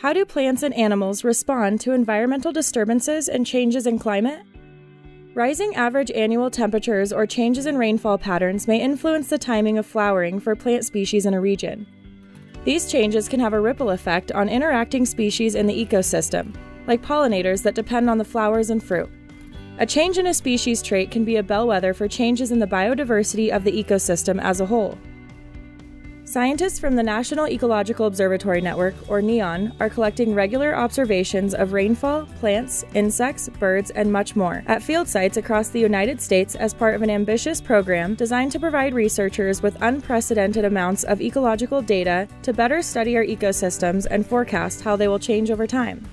How do plants and animals respond to environmental disturbances and changes in climate? Rising average annual temperatures or changes in rainfall patterns may influence the timing of flowering for plant species in a region. These changes can have a ripple effect on interacting species in the ecosystem, like pollinators that depend on the flowers and fruit. A change in a species trait can be a bellwether for changes in the biodiversity of the ecosystem as a whole. Scientists from the National Ecological Observatory Network, or NEON, are collecting regular observations of rainfall, plants, insects, birds, and much more at field sites across the United States as part of an ambitious program designed to provide researchers with unprecedented amounts of ecological data to better study our ecosystems and forecast how they will change over time.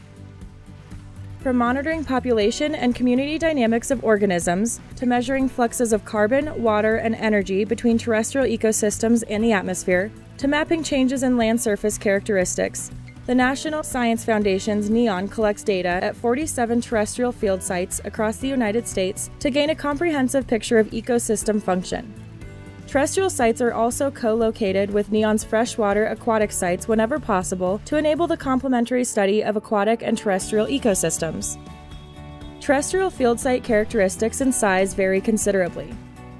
From monitoring population and community dynamics of organisms to measuring fluxes of carbon, water, and energy between terrestrial ecosystems and the atmosphere, to mapping changes in land surface characteristics, the National Science Foundation's NEON collects data at 47 terrestrial field sites across the United States to gain a comprehensive picture of ecosystem function. Terrestrial sites are also co located with NEON's freshwater aquatic sites whenever possible to enable the complementary study of aquatic and terrestrial ecosystems. Terrestrial field site characteristics and size vary considerably.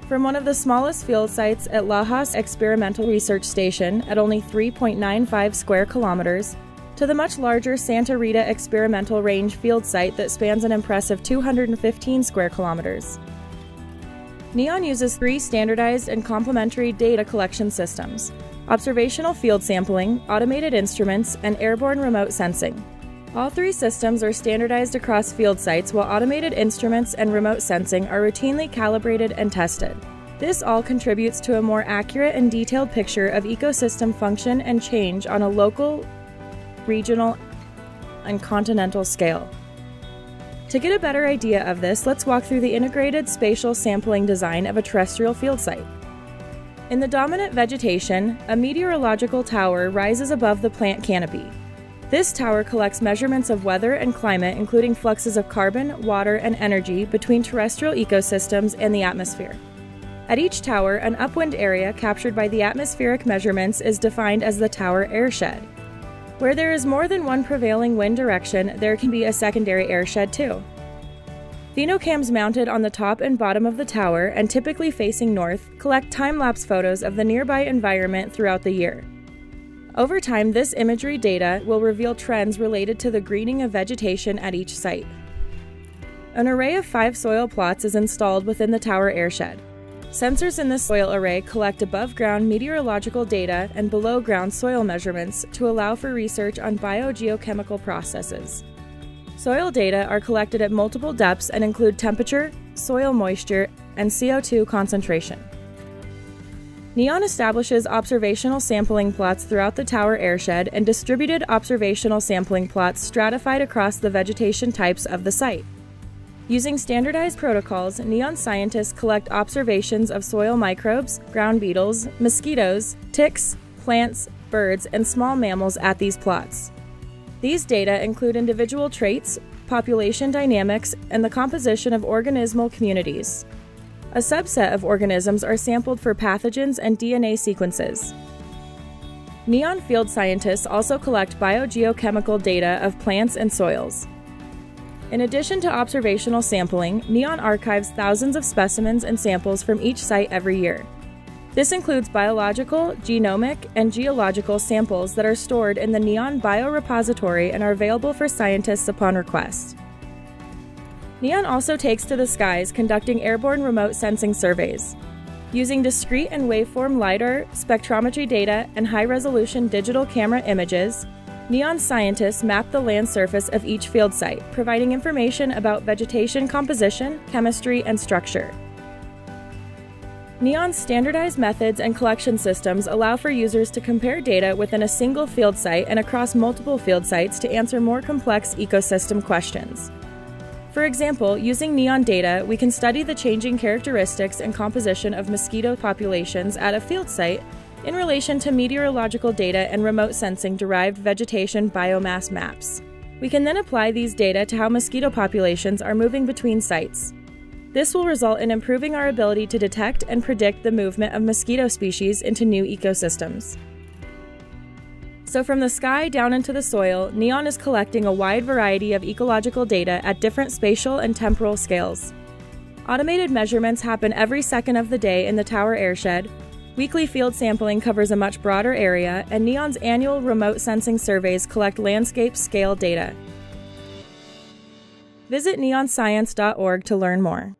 From one of the smallest field sites at Lajas Experimental Research Station at only 3.95 square kilometers to the much larger Santa Rita Experimental Range field site that spans an impressive 215 square kilometers. NEON uses three standardized and complementary data collection systems observational field sampling, automated instruments, and airborne remote sensing. All three systems are standardized across field sites, while automated instruments and remote sensing are routinely calibrated and tested. This all contributes to a more accurate and detailed picture of ecosystem function and change on a local, regional, and continental scale. To get a better idea of this, let's walk through the integrated spatial sampling design of a terrestrial field site. In the dominant vegetation, a meteorological tower rises above the plant canopy. This tower collects measurements of weather and climate, including fluxes of carbon, water, and energy between terrestrial ecosystems and the atmosphere. At each tower, an upwind area captured by the atmospheric measurements is defined as the tower airshed. Where there is more than one prevailing wind direction, there can be a secondary airshed too. Phenocams mounted on the top and bottom of the tower and typically facing north collect time lapse photos of the nearby environment throughout the year. Over time, this imagery data will reveal trends related to the greening of vegetation at each site. An array of five soil plots is installed within the tower airshed. Sensors in the soil array collect above ground meteorological data and below ground soil measurements to allow for research on biogeochemical processes. Soil data are collected at multiple depths and include temperature, soil moisture, and CO2 concentration. NEON establishes observational sampling plots throughout the tower airshed and distributed observational sampling plots stratified across the vegetation types of the site. Using standardized protocols, NEON scientists collect observations of soil microbes, ground beetles, mosquitoes, ticks, plants, birds, and small mammals at these plots. These data include individual traits, population dynamics, and the composition of organismal communities. A subset of organisms are sampled for pathogens and DNA sequences. NEON field scientists also collect biogeochemical data of plants and soils. In addition to observational sampling, NEON archives thousands of specimens and samples from each site every year. This includes biological, genomic, and geological samples that are stored in the NEON Biorepository and are available for scientists upon request. NEON also takes to the skies conducting airborne remote sensing surveys. Using discrete and waveform LiDAR, spectrometry data, and high resolution digital camera images, NEON scientists map the land surface of each field site, providing information about vegetation composition, chemistry, and structure. NEON's standardized methods and collection systems allow for users to compare data within a single field site and across multiple field sites to answer more complex ecosystem questions. For example, using NEON data, we can study the changing characteristics and composition of mosquito populations at a field site in relation to meteorological data and remote sensing derived vegetation biomass maps. We can then apply these data to how mosquito populations are moving between sites. This will result in improving our ability to detect and predict the movement of mosquito species into new ecosystems. So, from the sky down into the soil, NEON is collecting a wide variety of ecological data at different spatial and temporal scales. Automated measurements happen every second of the day in the tower airshed. Weekly field sampling covers a much broader area, and NEON's annual remote sensing surveys collect landscape scale data. Visit neonscience.org to learn more.